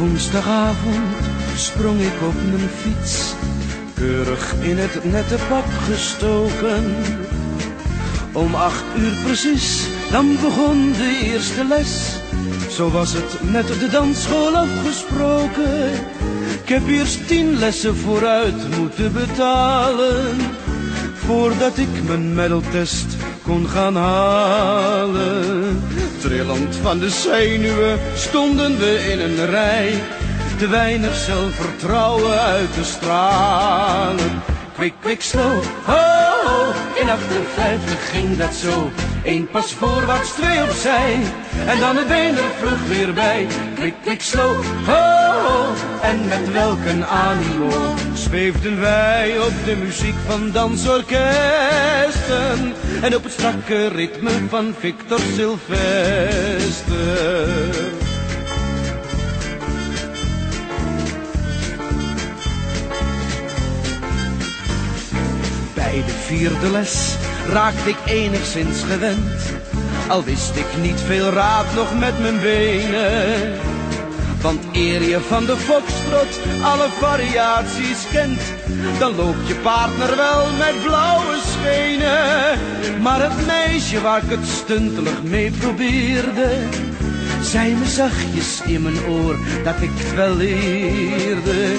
Woensdagavond sprong ik op mijn fiets, keurig in het nette pak gestoken. Om acht uur precies, dan begon de eerste les. Zo was het met de dansschool afgesproken. Ik heb eerst tien lessen vooruit moeten betalen, voordat ik mijn medaltest kon gaan halen. Van de zenuwen stonden we in een rij. Te weinig zelfvertrouwen uit te stralen. Kwik, kwik, slow, ho, ho. In 58 ging dat zo. Eén pas voorwaarts, twee opzij. En dan het been er weer bij. Kwik, kwik, slow, ho. En met welk een animo zweefden wij op de muziek van dansorkesten. En op het strakke ritme van Victor Sylvester. Bij de vierde les raakte ik enigszins gewend. Al wist ik niet veel raad nog met mijn benen. Want eer je van de foxtrot alle variaties kent, dan loopt je partner wel met blauwe schenen. Maar het meisje waar ik het stuntelig mee probeerde, zei me zachtjes in mijn oor dat ik het wel leerde.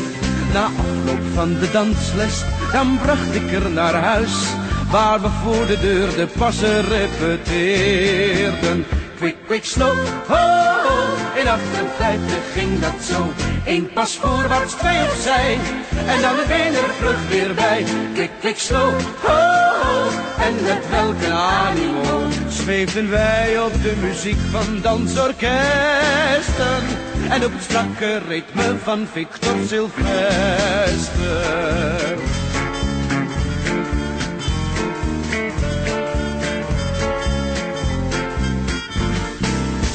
Na afloop van de dansles, dan bracht ik er naar huis, waar we voor de deur de passen repeteerden. Quick, quick, slow, ho. In 58 ging dat zo. Eén pas voorwaarts, twee opzij. En dan de benen er vlug weer bij. Quick, quick, slow, ho, ho. En met welke animo zweefden wij op de muziek van dansorkesten. En op het strakke ritme van Victor Sylvester.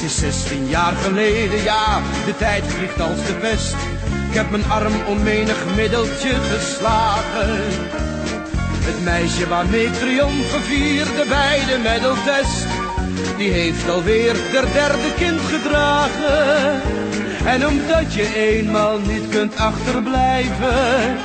Is 16 jaar geleden, ja, de tijd vliegt als de pest. Ik heb mijn arm om menig middeltje geslagen. Het meisje waarmee ik triomfen vierde bij de medaltest, die heeft alweer der derde kind gedragen. En omdat je eenmaal niet kunt achterblijven,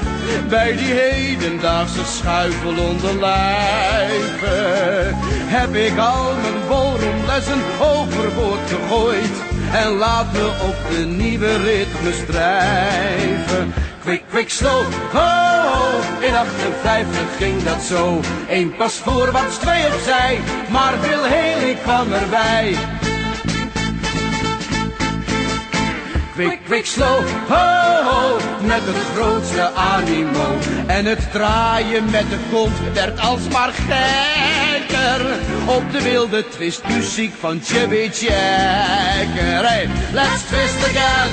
bij die hedendaagse schuifel onder lijven, heb ik al mijn ballroomlessen overboord gegooid. En laat me op de nieuwe ritmes drijven. Quick, quick, slow, ho, ho. In 58 ging dat zo. Eén pas voorwaarts, twee opzij. Maar Bill Haley kwam erbij. Quick, quick, slow, ho, ho, met het grootste animo. En het draaien met de kont werd alsmaar gekker. Op de wilde twistmuziek van Chubby Checker. Let's twist again,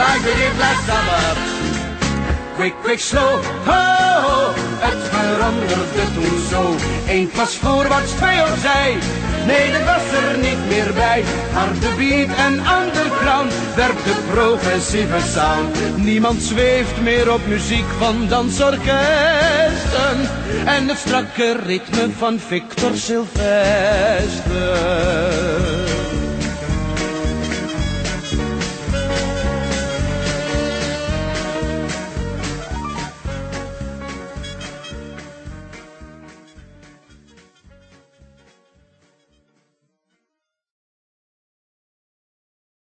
like we did last summer. Quick, quick, slow, ho, ho, het veranderde toen zo. Eén pas voorwaarts, twee opzij. Nee, dat was er niet meer bij. Harde beat en underground werd de progressieve sound. Niemand zweeft meer op muziek van dansorkesten. En het strakke ritme van Victor Sylvester.